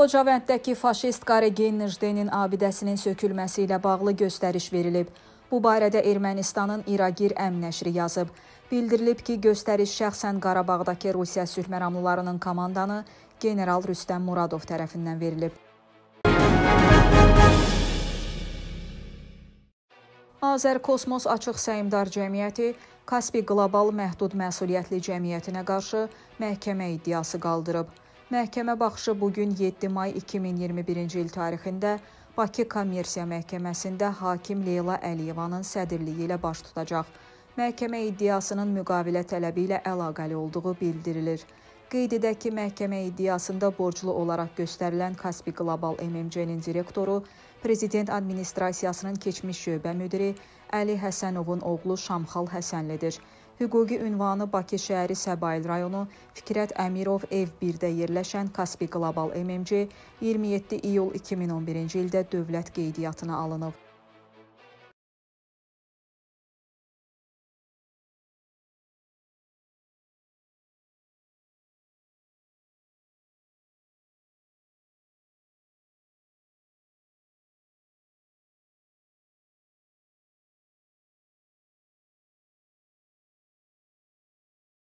Xocavanddəki faşist Qaregin Nijdenin abidəsinin sökülməsi ilə bağlı göstəriş verilib. Bu barədə Ermənistanın İragir Əm nəşri yazıb. Bildirilib ki, göstəriş şəxsən Qarabağdakı Rusiya sülh məramlılarının komandanı general Rüstəm Muradov tərəfindən verilib. Azərkosmos Açıq Səhmdar Cəmiyyəti Kaspi Qlobal Məhdud Məsuliyyətli Cəmiyyətinə qarşı məhkəmə iddiası qaldırıb. Məhkəmə baxışı bu gün 7 may 2021-ci il tarixində Bakı Kommersiya Məhkəməsində hakim Leyla Əliyevanın sədrliyi ilə baş tutacaq. Məhkəmə iddiasının müqavilə tələbi ilə əlaqəli olduğu bildirilir. Qeyd edək ki, məhkəmə iddiasında borclu olaraq göstərilən Kaspi Global MMC-nin direktoru, Prezident Administrasiyasının keçmiş şöbə müdiri Əli Həsənovun oğlu Şamxal Həsənlidir. Hüquqi ünvanı Bakı şəhəri Səbail rayonu Fikrət Əmirov ev 1-də yerləşən Kaspi Global MMC 27 iyul 2011-ci ildə dövlət qeydiyyatına alınıb.